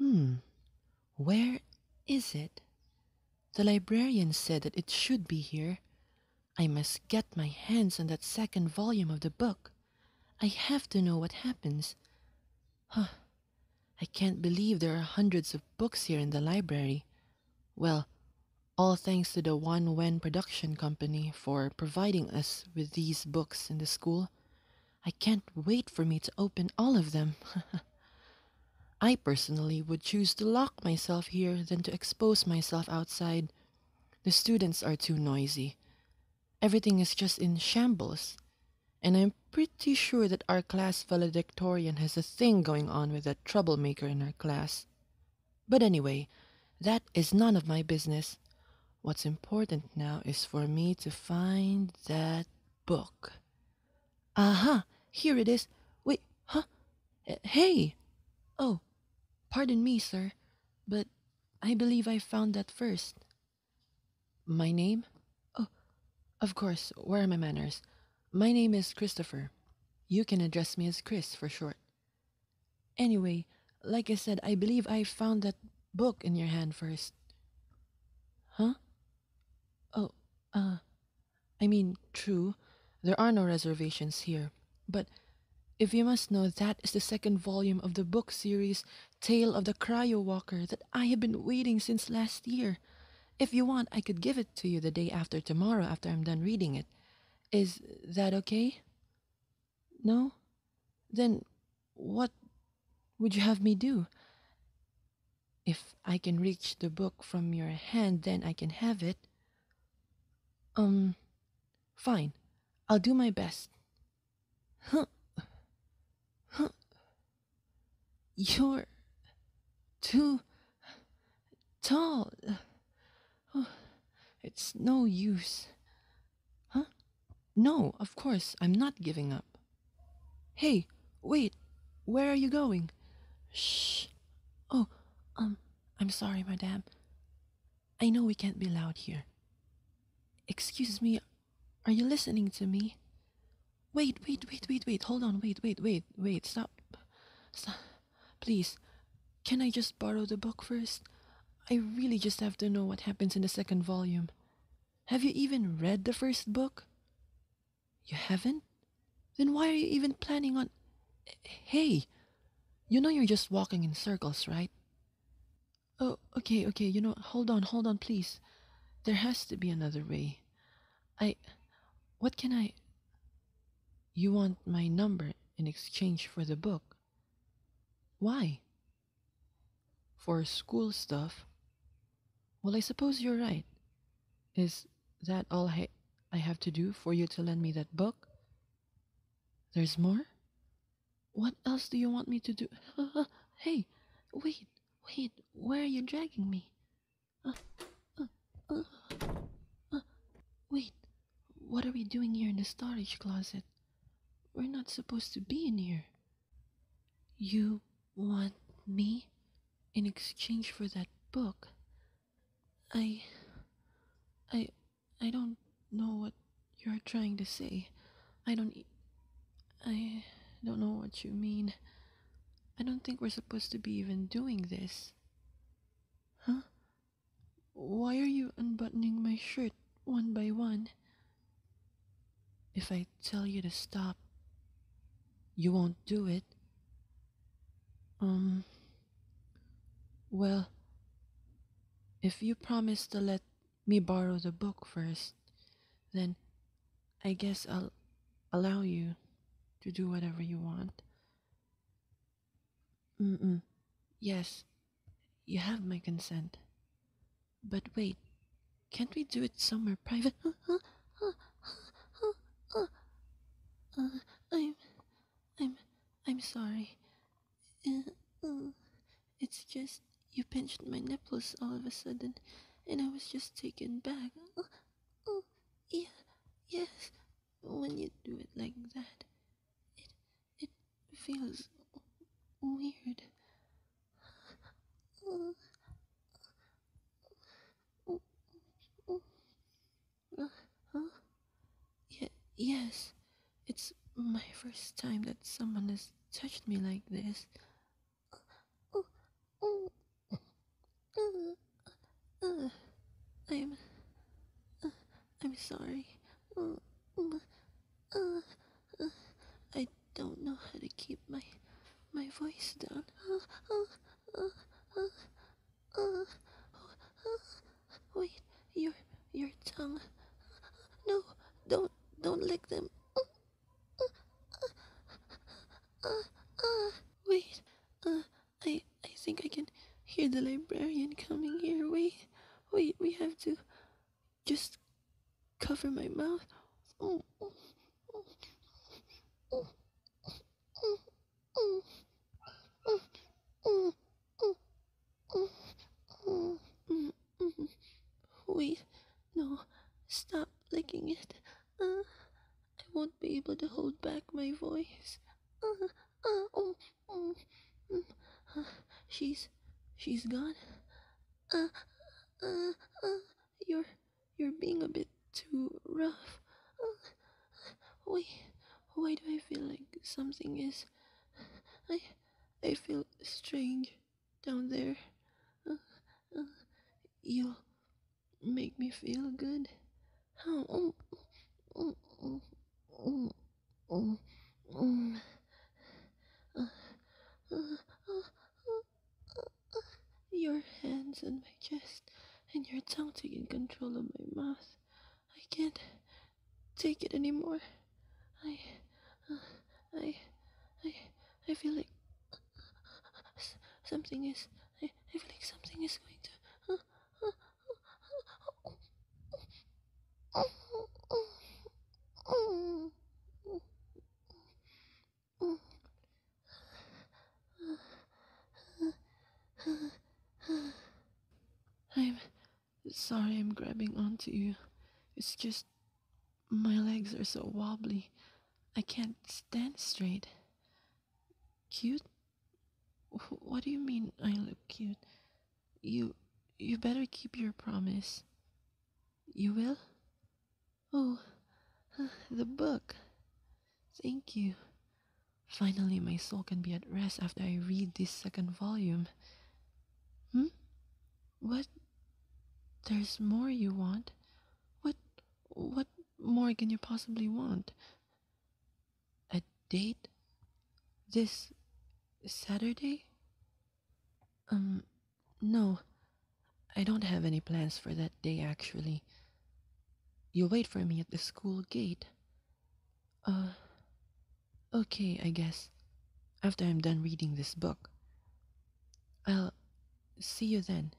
Hmm. Where is it? The librarian said that it should be here. I must get my hands on that second volume of the book. I have to know what happens. Huh. I can't believe there are hundreds of books here in the library. Well, all thanks to the One Wen Production Company for providing us with these books in the school. I can't wait for me to open all of them. I personally would choose to lock myself here than to expose myself outside. The students are too noisy. Everything is just in shambles. And I'm pretty sure that our class valedictorian has a thing going on with that troublemaker in our class. But anyway, that is none of my business. What's important now is for me to find that book. Aha! Here it is. Wait, huh? Uh, hey! Oh, pardon me, sir, but I believe I found that first. My name? Oh, of course, where are my manners? My name is Christopher. You can address me as Chris for short. Anyway, like I said, I believe I found that book in your hand first. Huh? Oh, uh, I mean, true, there are no reservations here, but if you must know, that is the second volume of the book series Tale of the Cryo Walker that I have been waiting since last year. If you want, I could give it to you the day after tomorrow after I'm done reading it. Is that okay? No? Then what would you have me do? If I can reach the book from your hand, then I can have it. Um, fine. I'll do my best. Huh. Huh. You're too tall. Oh, it's no use. Huh? No, of course, I'm not giving up. Hey, wait. Where are you going? Shh. Oh, um, I'm sorry, madame. I know we can't be loud here. Excuse me, are you listening to me? Wait, wait, wait, wait, wait. Hold on, wait, wait, wait, wait. Stop. Stop. Please. Can I just borrow the book first? I really just have to know what happens in the second volume. Have you even read the first book? You haven't? Then why are you even planning on. Hey! You know you're just walking in circles, right? Oh, okay, okay, you know, hold on, hold on, please. There has to be another way. I. What can I. You want my number in exchange for the book? Why? For school stuff? Well, I suppose you're right. Is that all I, I have to do for you to lend me that book? There's more? What else do you want me to do? hey, wait, wait, where are you dragging me? Uh, uh, uh, uh, wait, what are we doing here in the storage closet? We're not supposed to be in here. You want me in exchange for that book? I. I. I don't know what you're trying to say. I don't. I don't know what you mean. I don't think we're supposed to be even doing this. Huh? Why are you unbuttoning my shirt one by one? If I tell you to stop, you won't do it. Um. Well, if you promise to let me borrow the book first, then I guess I'll allow you to do whatever you want. Mm-mm. Yes, you have my consent. But wait, can't we do it somewhere private? I'm, I'm, I'm sorry. Uh, uh, it's just you pinched my nipples all of a sudden, and I was just taken back. Oh, uh, yeah, yes. When you do it like that, it, it feels weird. Uh, huh? Ye- yes, it's my first time that someone has touched me like this. Oh, oh, sorry. Uh, uh, uh, I don't know how to keep my my voice down. Uh, uh, uh, wait, your your tongue. No, don't don't lick them. Wait, uh, I I think I can hear the librarian coming here. Wait, wait, we have to just cover my mouth. Wait, no, stop licking it. Uh, I won't be able to hold back my voice. Uh, uh, um, um, uh, she's, she's gone. Uh, uh, uh, you're, you're being a bit too rough. Uh, why, why do I feel like something is? I, I feel strange down there. Uh, uh, you'll make me feel good. How? Your hands on my chest and your tongue taking control of my mouth. I can't take it anymore. I, uh, I, I, I feel like something is. I, I feel like something is going to. I'm sorry I'm grabbing onto you. It's just my legs are so wobbly. I can't stand straight. Cute? What do you mean I look cute? You you better keep your promise. You will? Oh, the book. Thank you. Finally, my soul can be at rest after I read this second volume. Hmm? What? There's more you want? What? More can you possibly want? A date? This Saturday? Um, no. I don't have any plans for that day actually. You'll wait for me at the school gate. Uh, okay, I guess. After I'm done reading this book. I'll see you then.